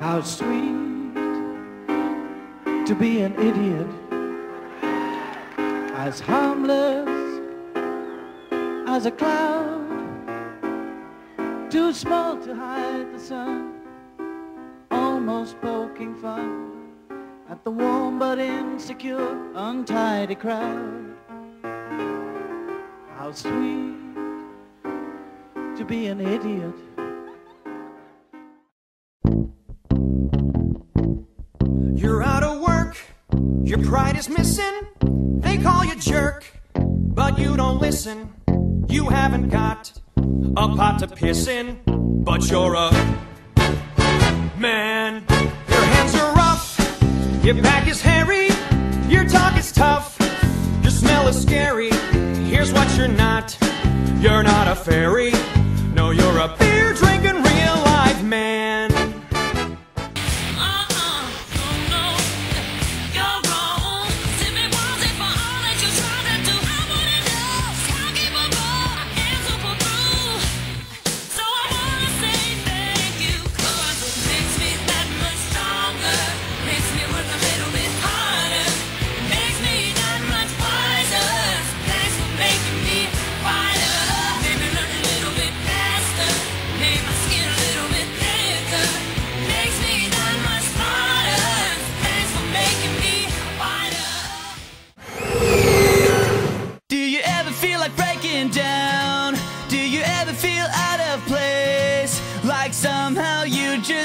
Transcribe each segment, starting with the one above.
How sweet to be an idiot, as harmless as a cloud, too small to hide the sun, almost poking fun at the warm but insecure, untidy crowd. How sweet to be an idiot. Your pride is missing. They call you jerk, but you don't listen. You haven't got a pot to piss in, but you're a man. Your hands are rough, your back is hairy, your talk is tough, your smell is scary. Here's what you're not you're not a fairy,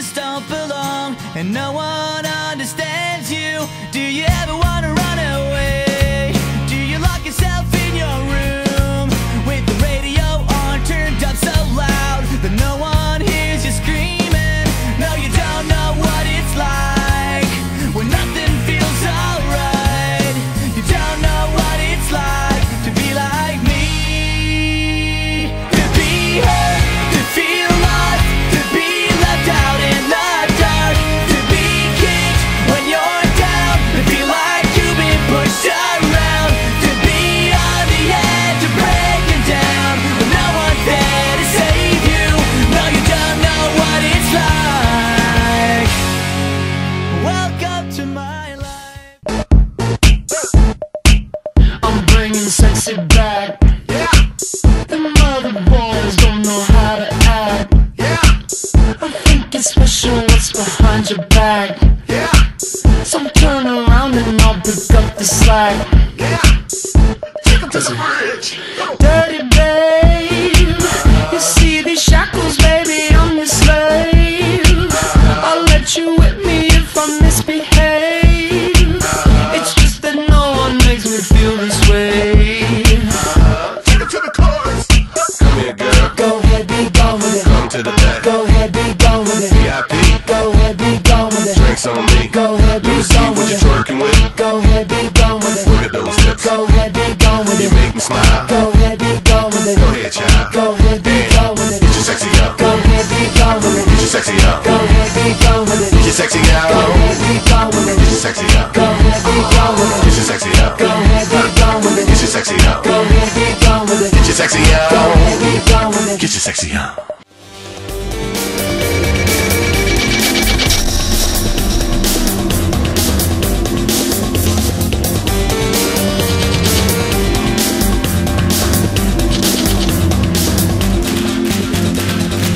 just don't belong and no one understands you? Do you ever behind your back. Yeah. So turn around and I'll pick up the slack. Yeah. Take to the bridge. Dirty babe. You see these shackles, ahead, be gone with it. Look at those hips. Go ahead, be gone with You it. make me smile. Go ahead, be gone with it. Go ahead, child. Go ahead, be gone with it. Get your sexy up. Go ahead, be gone with it. Get your sexy up. Go ahead, be gone with it. Get your sexy out. Go ahead, be gone with it. Get your sexy up. Go ahead, be gone with it. Get your sexy up. Go ahead, be gone with it. Get your sexy up. Go ahead, be gone with it. Get your sexy Go up. ahead, be gone with it. Get your sexy up.